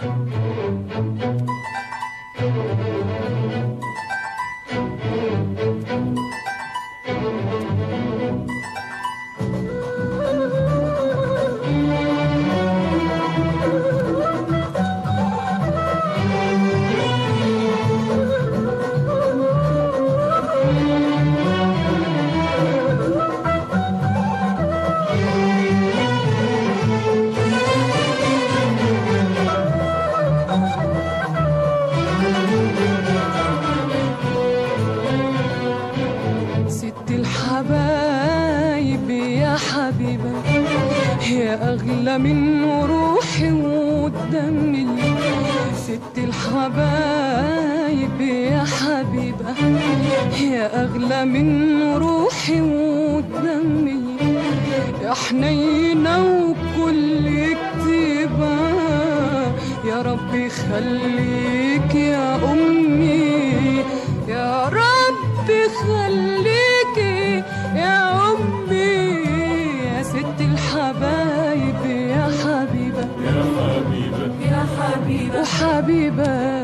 thank you يا أغلى من روحي ودمي ست الحبايب يا حبيبة يا أغلى من روحي ودمي يا حنينة وكل كتيبة يا ربي خليك الحبايب يا حبيبة. يا حبيبة. يا حبيبة. وحبيبة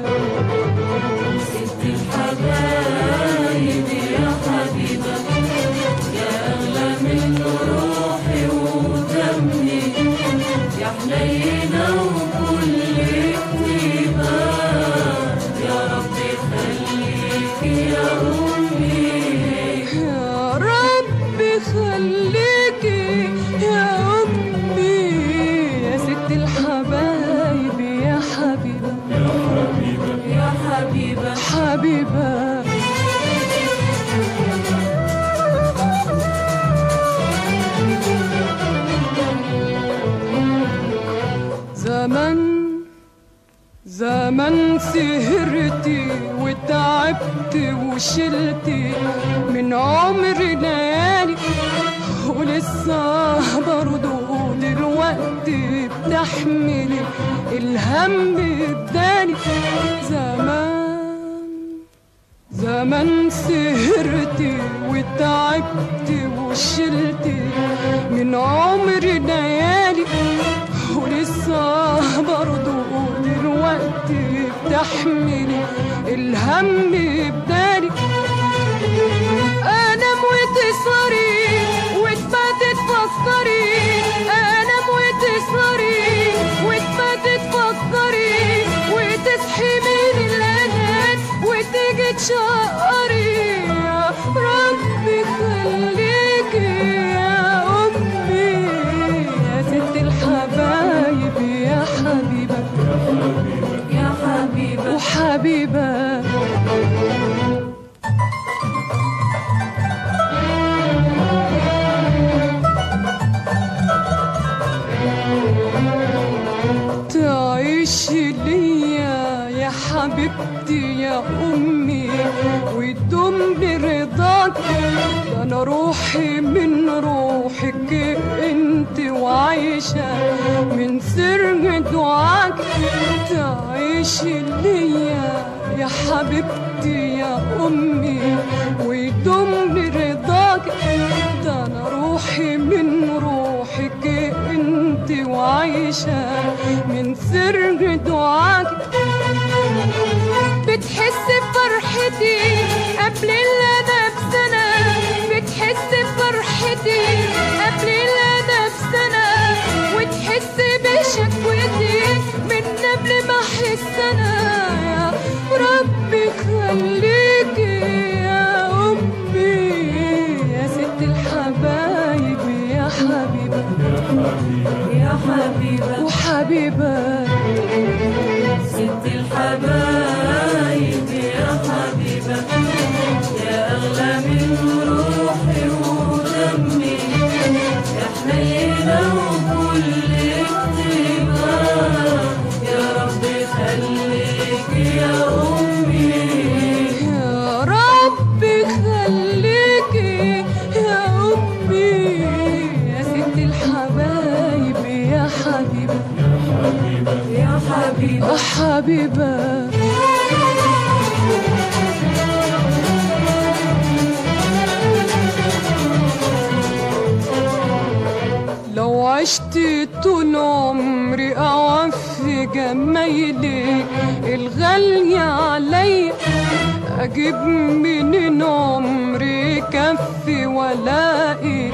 زمن سهرتي وتعبت وشلتي من عمري ليالي ولسه برضو دلوقتي بتحملي الهم بداني زمان زمان سهرتي وتعبت وشلتي من عمري بتحملي وتدوم برضاك أنا روحي من روحك أنت وعايشة من سر دعاك. تعيش ليا يا حبيبتي يا أمي ويدوم برضاك أنا روحي من روحك أنت وعايشة من سر بتحس بفرحتي قبل اللي أنا بسنة بتحس بفرحتي قبل اللي أنا بسنة وتحس بشكوتي من قبل ما أحس أنا. يا ربي حبيبة. يا حبيبة. لو عشت طول عمري أوفي في جمايلك الغالية علي. أجيب منين عمري كفي ولاقي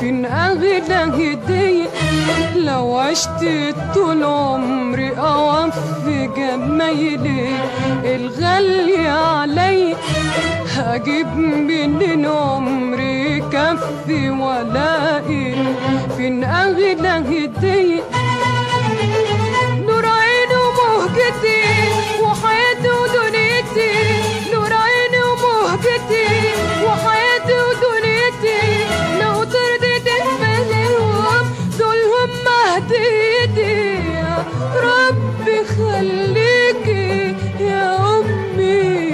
فين أغلى هدية؟ لو عشت طول عمري أوفي جمايلك الغالية علي. هجيب منين عمري كفي ولاقي فين أغلى هدية؟ خليكي يا أمي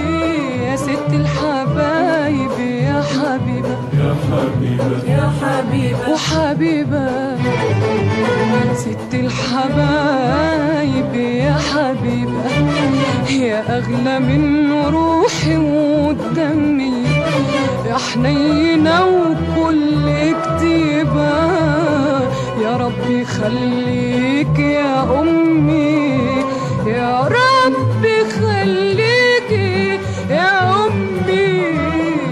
يا ست الحبايب يا حبيبة. يا حبيبة. يا حبيبة. وحبيبة ست الحبايب يا حبيبة يا أغلى من روحي ودمي يا حنينة وكل كتيبة يا ربي خليك يا أمي يا ربي خليك يا أمي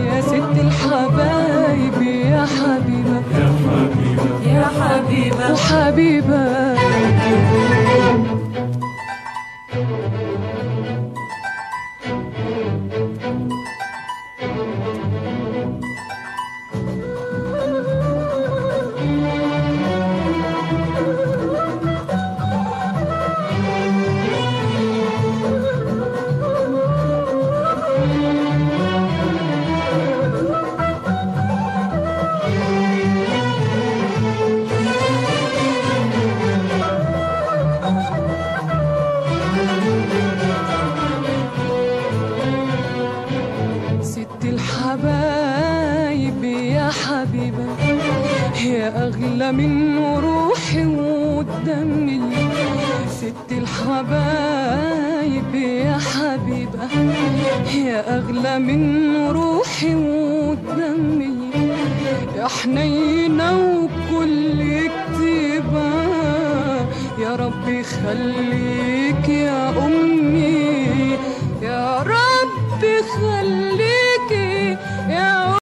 يا ست الحبايب يا حبيبة يا حبيبة. يا حبيبة. وحبيبة يا أغلى من روحي ودمي ست الحبايب يا حبيبة. يا أغلى من روحي ودمي يا حنينة وكل كتيبة يا ربي خليك يا أمي